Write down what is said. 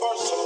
first.